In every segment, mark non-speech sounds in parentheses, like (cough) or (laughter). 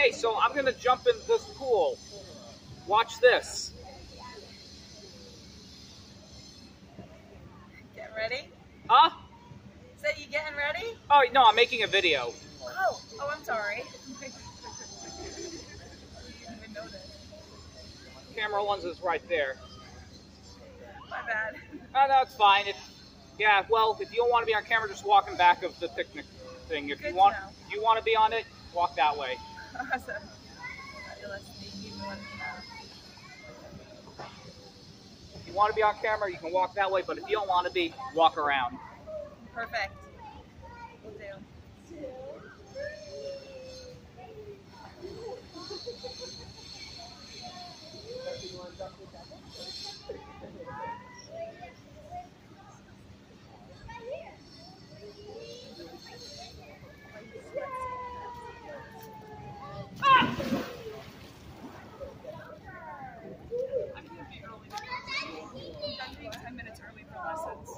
Okay, so I'm gonna jump in this pool. Watch this. Get ready? Huh? Is that you getting ready? Oh no, I'm making a video. Oh, oh, I'm sorry. (laughs) I didn't even notice. Camera lens is right there. My bad. (laughs) Oh, no, it's fine. If, yeah, well, if you don't want to be on camera, just walk in back of the picnic thing. If Good you want, if you want to be on it, walk that way. Awesome. Fabulous. Thank you for letting me know. If you want to be on camera, you can walk that way. But if you don't want to be, walk around. Perfect. Will do. I'm (laughs) gonna be early. I'm being 10 minutes early for lessons.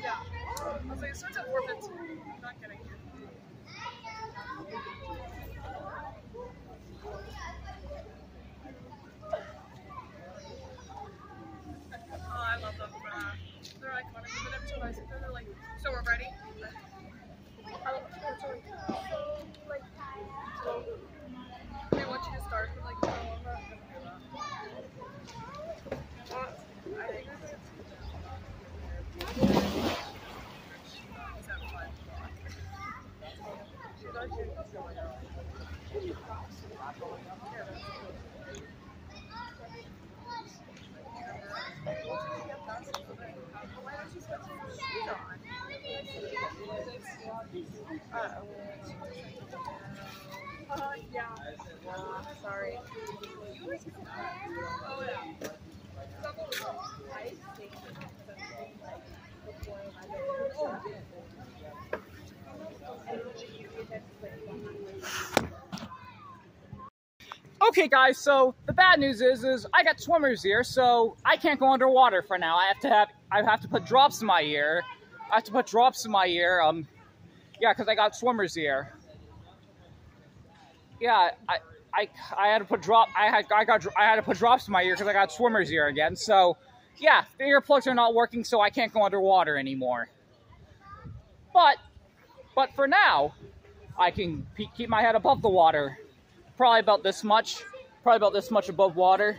Yeah. I was like, it starts at 4.15. I'm not here. Oh, I love them. They're I like, so we're ready? They want you to start like, I fun? She's actually going on. Yeah, that's cool. Why don't you switch your shoes on? Uh, uh, yeah. Uh, sorry. You always go Oh, yeah. Okay, guys. So the bad news is, is I got swimmers ear, so I can't go underwater for now. I have to have, I have to put drops in my ear. I have to put drops in my ear. Um, yeah, because I got swimmer's ear. Yeah, I, I, I had to put drop. I had, I got, I had to put drops in my ear because I got swimmer's ear again. So, yeah, the earplugs are not working, so I can't go underwater anymore. But, but for now, I can keep my head above the water. Probably about this much. Probably about this much above water.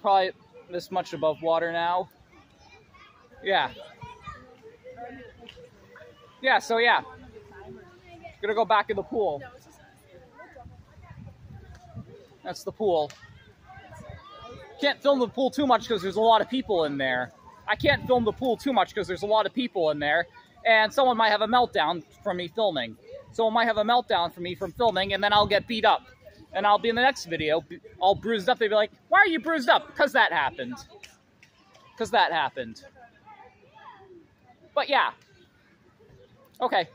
Probably this much above water now. Yeah. Yeah, so yeah. Gonna go back in the pool. That's the pool. Can't film the pool too much because there's a lot of people in there. I can't film the pool too much because there's a lot of people in there. And someone might have a meltdown from me filming. Someone might have a meltdown for me from filming, and then I'll get beat up. And I'll be in the next video, all bruised up. They'd be like, why are you bruised up? Because that happened. Because that happened. But yeah. Okay.